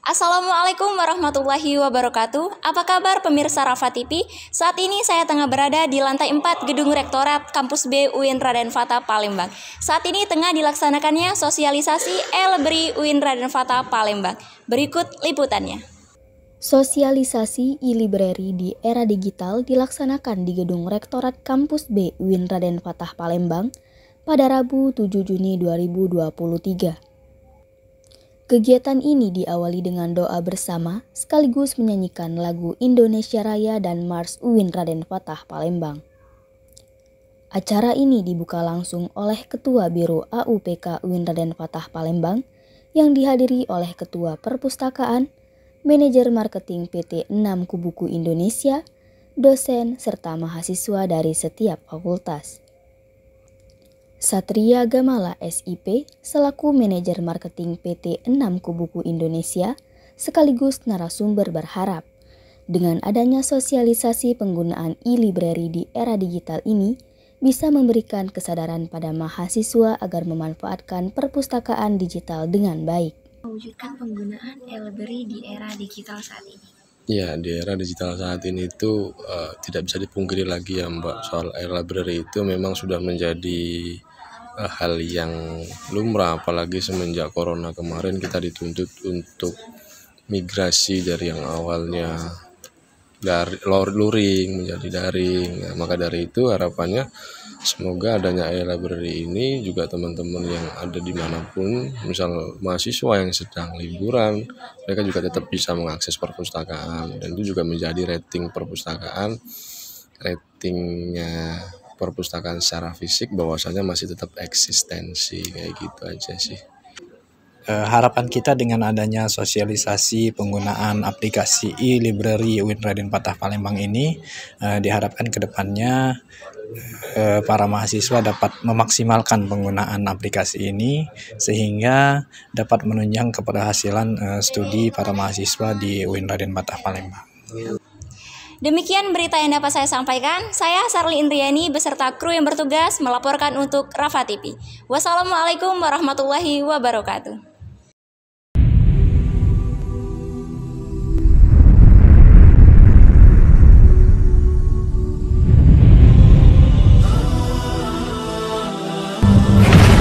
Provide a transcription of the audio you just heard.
Assalamualaikum warahmatullahi wabarakatuh. Apa kabar pemirsa Rafa TV? Saat ini saya tengah berada di lantai 4 Gedung Rektorat Kampus B UIN Raden Fata Palembang. Saat ini tengah dilaksanakannya sosialisasi e-library UIN Raden Fata Palembang. Berikut liputannya. Sosialisasi e-library di era digital dilaksanakan di Gedung Rektorat Kampus B UIN Raden Fatah Palembang pada Rabu 7 Juni 2023. Kegiatan ini diawali dengan doa bersama sekaligus menyanyikan lagu Indonesia Raya dan Mars Uwin Raden Fatah Palembang. Acara ini dibuka langsung oleh Ketua Biro AUPK Uwin Raden Fatah Palembang yang dihadiri oleh Ketua Perpustakaan, Manajer Marketing PT 6 Kubuku Indonesia, dosen, serta mahasiswa dari setiap fakultas. Satria Gamala SIP selaku manajer marketing PT 6 Kubuku Indonesia sekaligus narasumber berharap dengan adanya sosialisasi penggunaan e-library di era digital ini bisa memberikan kesadaran pada mahasiswa agar memanfaatkan perpustakaan digital dengan baik. Mewujudkan penggunaan e-library di era digital saat ini. Ya, di era digital saat ini itu uh, tidak bisa dipungkiri lagi ya Mbak soal e-library itu memang sudah menjadi hal yang lumrah apalagi semenjak corona kemarin kita dituntut untuk migrasi dari yang awalnya dari luring menjadi daring. Nah, maka dari itu harapannya semoga adanya e-library ini juga teman-teman yang ada di mana pun misal mahasiswa yang sedang liburan mereka juga tetap bisa mengakses perpustakaan. Dan itu juga menjadi rating perpustakaan ratingnya perpustakaan secara fisik bahwasanya masih tetap eksistensi kayak gitu aja sih. Uh, harapan kita dengan adanya sosialisasi penggunaan aplikasi e-library Win Raden Patah Palembang ini uh, diharapkan ke depannya uh, para mahasiswa dapat memaksimalkan penggunaan aplikasi ini sehingga dapat menunjang keberhasilan studi para mahasiswa di Win Raden Patah Palembang. Demikian berita yang dapat saya sampaikan. Saya Sarli Indriani beserta kru yang bertugas melaporkan untuk Rafa TV. Wassalamualaikum warahmatullahi wabarakatuh.